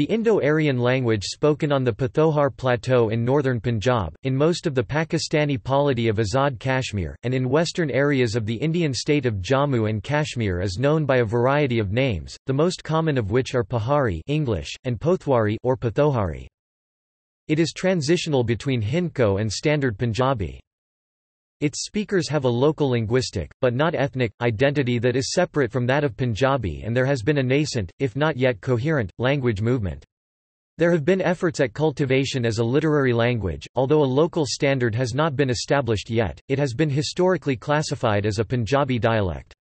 The Indo-Aryan language spoken on the Pothohar Plateau in northern Punjab, in most of the Pakistani polity of Azad Kashmir, and in western areas of the Indian state of Jammu and Kashmir is known by a variety of names, the most common of which are Pahari English, and Pothwari or Pothohari. It is transitional between Hindko and Standard Punjabi. Its speakers have a local linguistic, but not ethnic, identity that is separate from that of Punjabi and there has been a nascent, if not yet coherent, language movement. There have been efforts at cultivation as a literary language, although a local standard has not been established yet, it has been historically classified as a Punjabi dialect.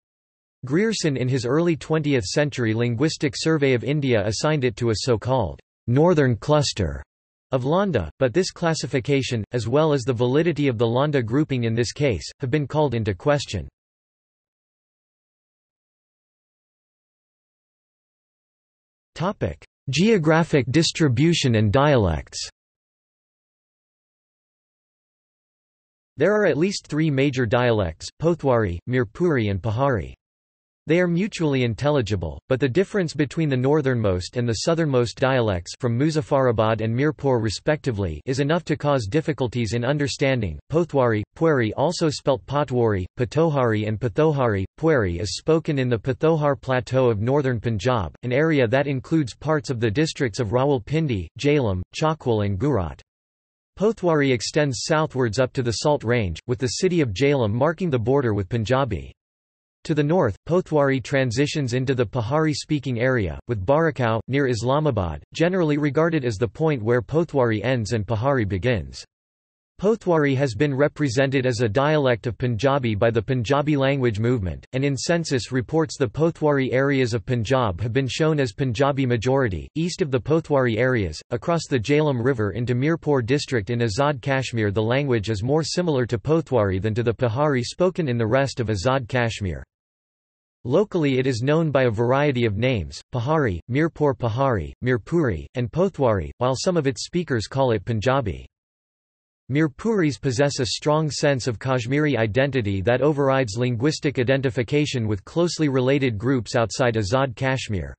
Grierson in his early 20th century linguistic survey of India assigned it to a so-called northern cluster of Lahnda, but this classification, as well as the validity of the Lahnda grouping in this case, have been called into question. Geographic distribution and dialects There are at least three major dialects, Pothwari, Mirpuri and Pahari. They are mutually intelligible, but the difference between the northernmost and the southernmost dialects from Muzaffarabad and Mirpur respectively is enough to cause difficulties in understanding. Pothwari, Pwari also spelt Potwari, Patohari and Pathohari. Pwari is spoken in the Pothohar Plateau of northern Punjab, an area that includes parts of the districts of Rawalpindi, Jhelum, Chakwal and Gujrat. Pothwari extends southwards up to the Salt Range, with the city of Jhelum marking the border with Punjabi. To the north, Pothwari transitions into the Pahari-speaking area, with Barakau, near Islamabad, generally regarded as the point where Pothwari ends and Pahari begins. Pothwari has been represented as a dialect of Punjabi by the Punjabi language movement, and in census reports the Pothwari areas of Punjab have been shown as Punjabi majority. East of the Pothwari areas, across the Jhelum River into Mirpur district in Azad Kashmir the language is more similar to Pothwari than to the Pahari spoken in the rest of Azad Kashmir. Locally it is known by a variety of names, Pahari, Mirpur Pahari, Mirpuri, and Pothwari, while some of its speakers call it Punjabi. Mirpuris possess a strong sense of Kashmiri identity that overrides linguistic identification with closely related groups outside Azad Kashmir.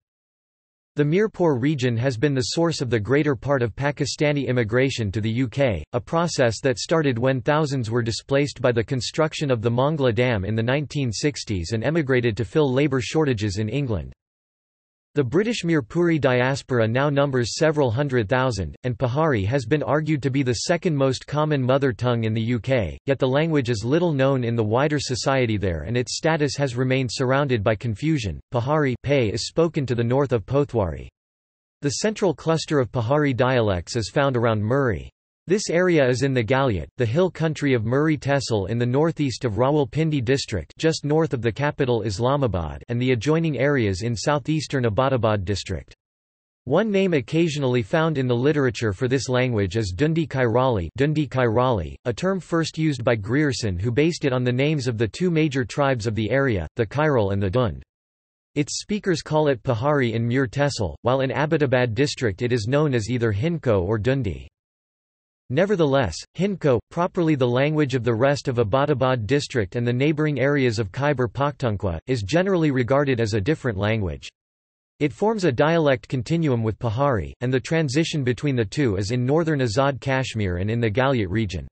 The Mirpur region has been the source of the greater part of Pakistani immigration to the UK, a process that started when thousands were displaced by the construction of the Mangla Dam in the 1960s and emigrated to fill labour shortages in England. The British Mirpuri diaspora now numbers several hundred thousand, and Pahari has been argued to be the second most common mother tongue in the UK, yet the language is little known in the wider society there and its status has remained surrounded by confusion. Pahari is spoken to the north of Pothwari. The central cluster of Pahari dialects is found around Murree. This area is in the Galyat, the hill country of Murree Tehsil in the northeast of Rawalpindi district just north of the capital Islamabad and the adjoining areas in southeastern Abbottabad district. One name occasionally found in the literature for this language is Dundi Kairali, Dundi Kairali, a term first used by Grierson who based it on the names of the two major tribes of the area, the Kairal and the Dund. Its speakers call it Pahari in Mur Tehsil, while in Abbottabad district it is known as either Hindko or Dundi. Nevertheless, Hindko, properly the language of the rest of Abbottabad district and the neighbouring areas of Khyber Pakhtunkhwa, is generally regarded as a different language. It forms a dialect continuum with Pahari, and the transition between the two is in northern Azad Kashmir and in the Galyat region.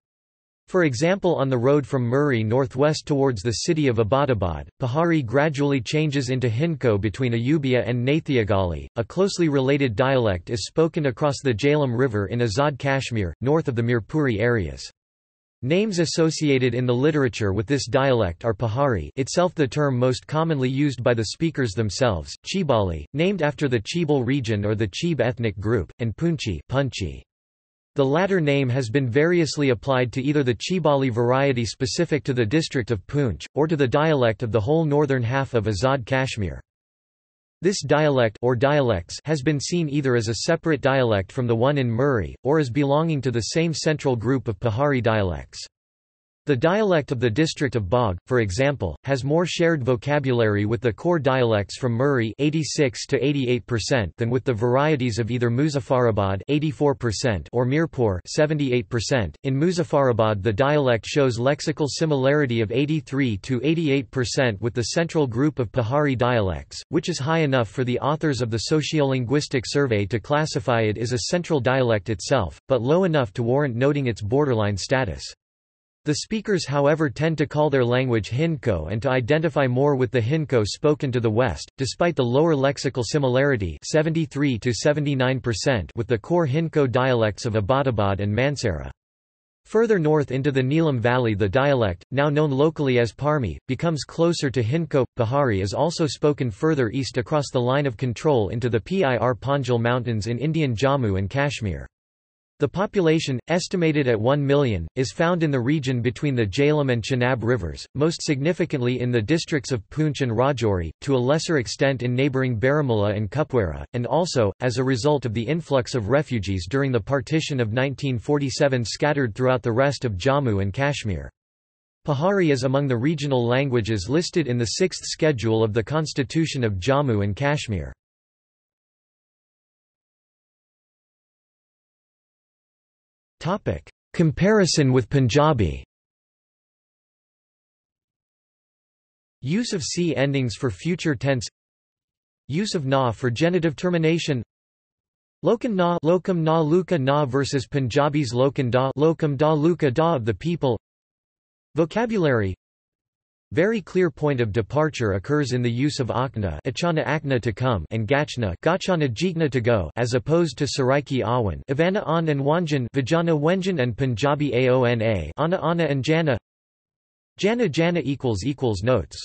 For example on the road from Murree northwest towards the city of Abbottabad, Pahari gradually changes into Hindko between Ayubia and Nathiagali. A closely related dialect is spoken across the Jhelum River in Azad Kashmir, north of the Mirpuri areas. Names associated in the literature with this dialect are Pahari itself the term most commonly used by the speakers themselves, Chibali, named after the Chibal region or the Chib ethnic group, and Punchi Punchi. The latter name has been variously applied to either the Chibali variety specific to the district of Poonch, or to the dialect of the whole northern half of Azad Kashmir. This dialect or dialects has been seen either as a separate dialect from the one in Murree, or as belonging to the same central group of Pahari dialects. The dialect of the district of Bagh, for example, has more shared vocabulary with the core dialects from Murree 86 to 88% than with the varieties of either Muzaffarabad 84% or Mirpur 78%. In Muzaffarabad the dialect shows lexical similarity of 83 to 88% with the central group of Pahari dialects, which is high enough for the authors of the Sociolinguistic Survey to classify it as a central dialect itself, but low enough to warrant noting its borderline status. The speakers however tend to call their language Hindko and to identify more with the Hindko spoken to the west, despite the lower lexical similarity 73 to 79% with the core Hindko dialects of Abbottabad and Mansehra. Further north into the Neelam Valley the dialect, now known locally as Parmi, becomes closer to Hinko. Pahari is also spoken further east across the line of control into the Pir Panjal Mountains in Indian Jammu and Kashmir. The population, estimated at 1 million, is found in the region between the Jhelum and Chenab rivers, most significantly in the districts of Poonch and Rajouri, to a lesser extent in neighbouring Baramulla and Kupwara, and also, as a result of the influx of refugees during the partition of 1947 scattered throughout the rest of Jammu and Kashmir. Pahari is among the regional languages listed in the sixth schedule of the Constitution of Jammu and Kashmir. Topic: Comparison with Punjabi. Use of c endings for future tense. Use of na for genitive termination. Lokan na lokam na luka na versus Punjabi's lokan da lokam da luka da of the people. Vocabulary very clear point of departure occurs in the use of akna achana akna to come and gachna gachana jikna to go as opposed to saraiki awan ivana an and wanjan vijana wenjan and Punjabi aona ana ana and jana. Jana Jana equals equals notes